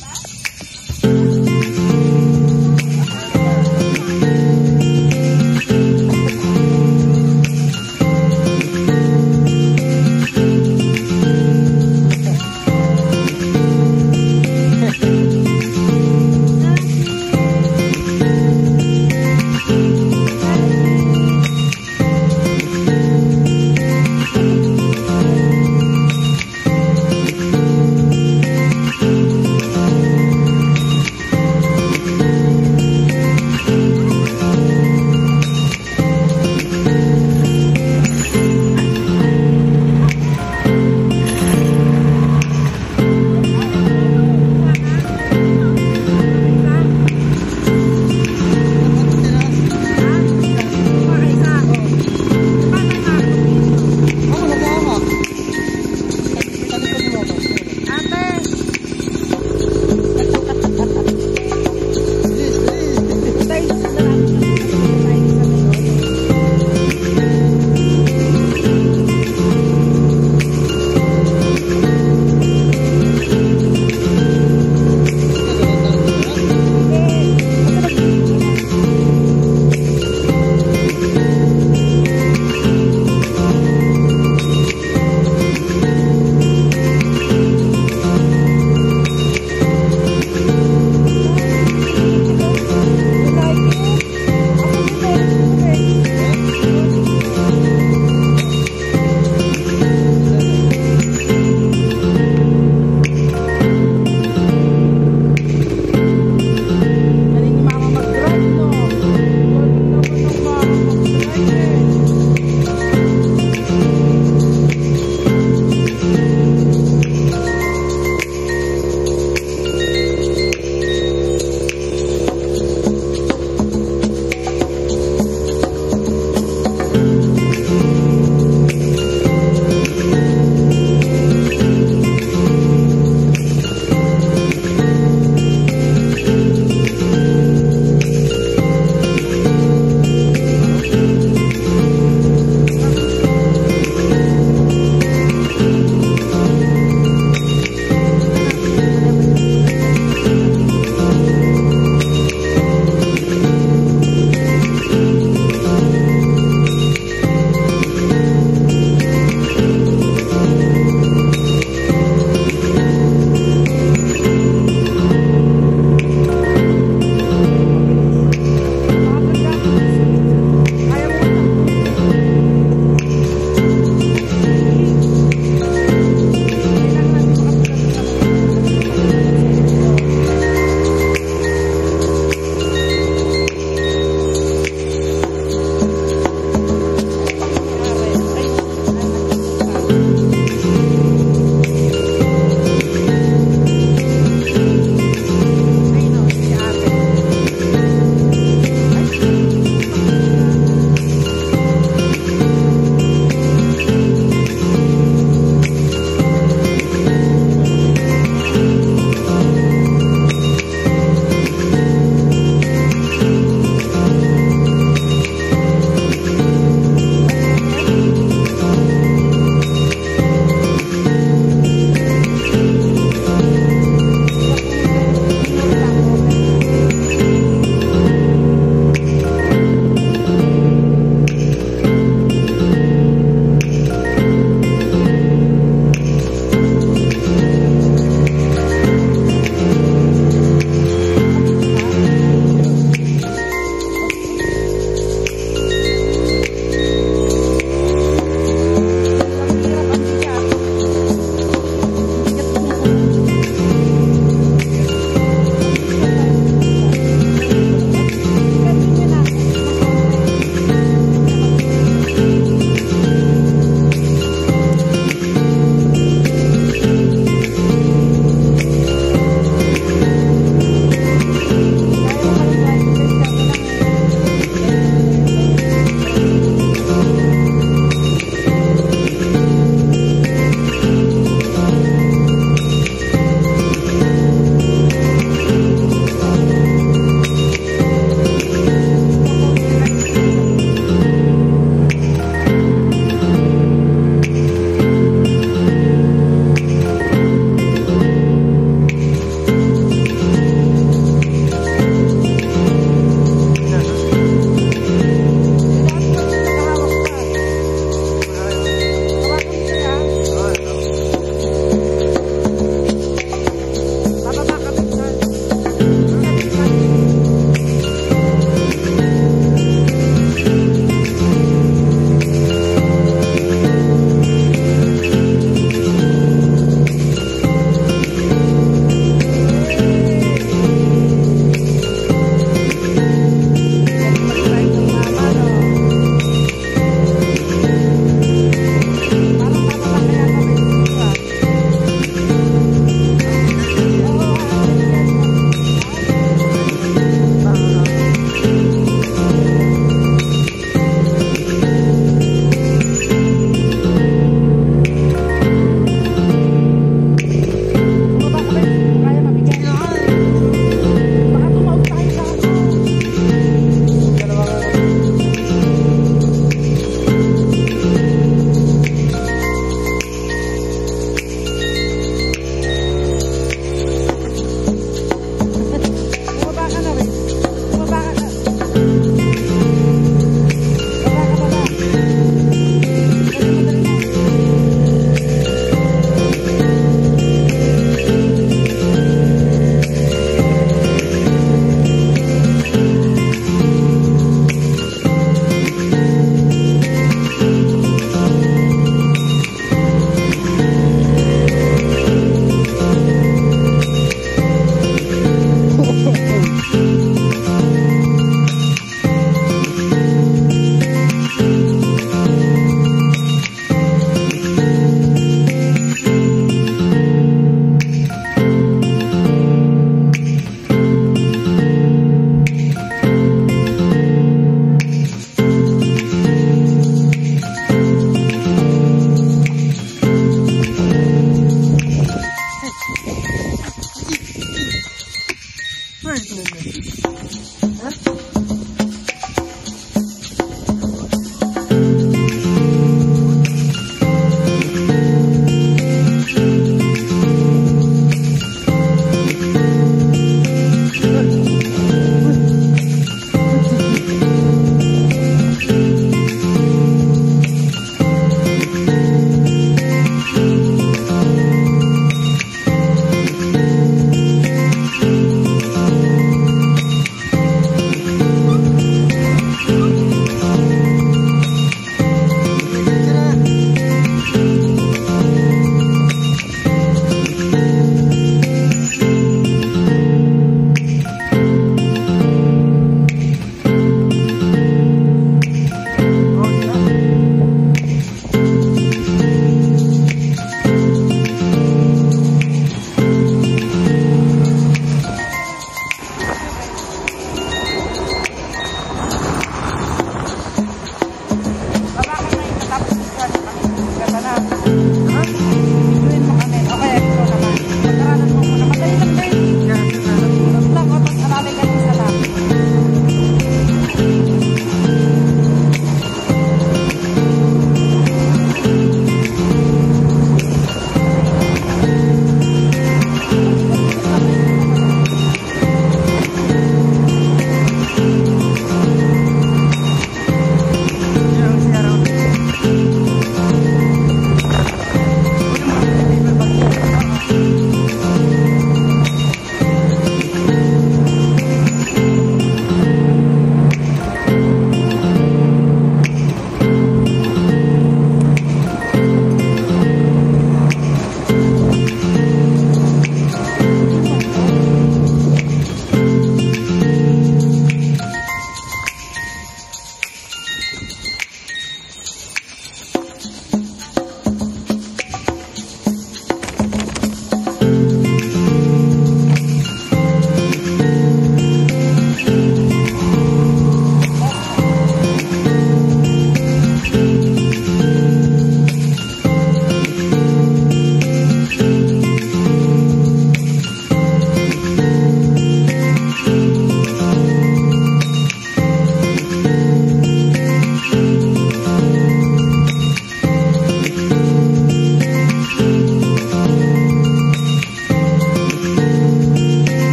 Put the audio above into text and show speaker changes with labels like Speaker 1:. Speaker 1: Bye.